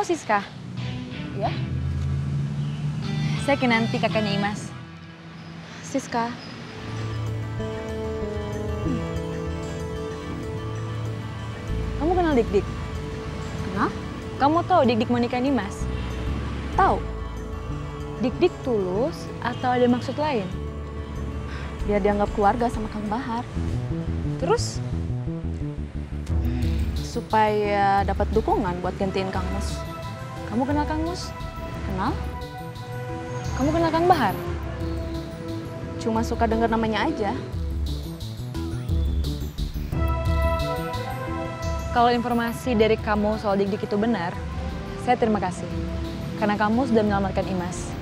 Kamu Siska? Ya? Saya Kinanti kakaknya Imas. Siska. Kamu kenal Dik Dik? Kenal? Kamu tahu Dik Dik mau nikahin Imas? Tahu. Dik Dik tulus atau ada maksud lain? Biar dianggap keluarga sama Kang Bahar. Terus? Supaya dapat dukungan buat gantiin Kang Mus. Kamu kenal Kang Mus? Kenal? Kamu kenal Kang Bahar? Cuma suka dengar namanya aja. Kalau informasi dari kamu soal Dik Dik itu benar, saya terima kasih. Karena kamu sudah menyelamatkan Imas.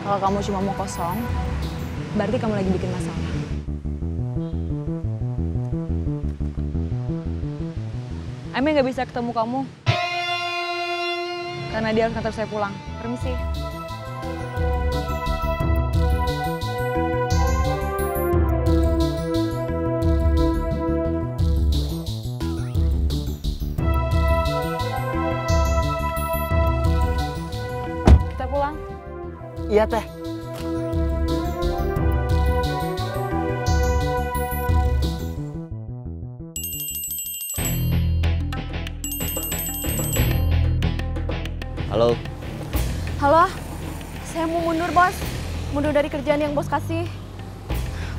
Kalau kamu cuma mau kosong, berarti kamu lagi bikin masalah. Ame nggak bisa ketemu kamu. Karena dia harus ngantar saya pulang. Permisi. Kita pulang. Iya teh. Halo, Halo, saya mau mundur bos. Mundur dari kerjaan yang bos kasih.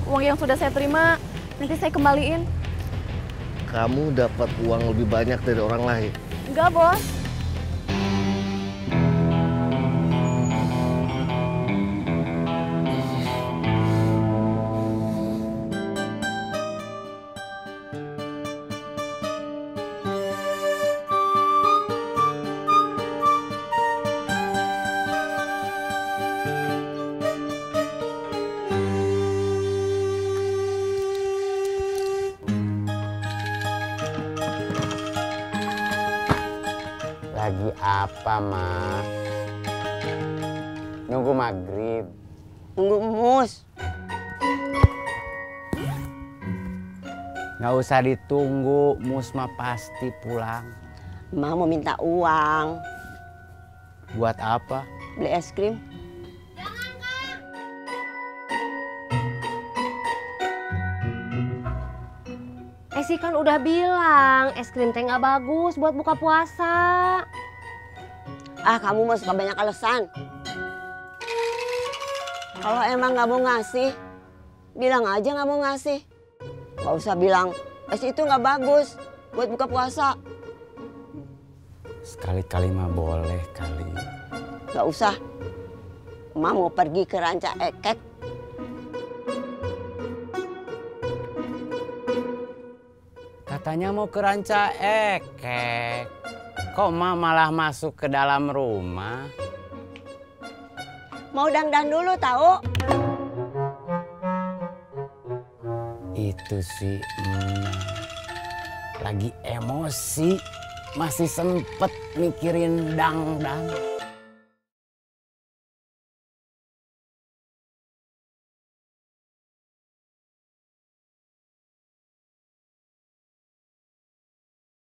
Uang yang sudah saya terima, nanti saya kembaliin. kamu dapat uang lebih banyak dari orang lain. Enggak bos, Lagi apa, Ma? Nunggu maghrib. Nunggu mus. Nggak usah ditunggu, Mus mah pasti pulang. Emak mau minta uang. Buat apa? Beli es krim. Esi kan udah bilang es krim teh nggak bagus buat buka puasa. Ah kamu mah suka banyak alasan. Kalau emang nggak mau ngasih, bilang aja nggak mau ngasih. Gak usah bilang, es itu nggak bagus buat buka puasa. Sekali-kali mah boleh kali. Gak usah. Emak mau pergi ke ranca ekek. Katanya mau ke ranca ekek. Kok Ma malah masuk ke dalam rumah? Mau dandan dulu tahu? Itu sih emak. Lagi emosi. Masih sempet mikirin dangdang.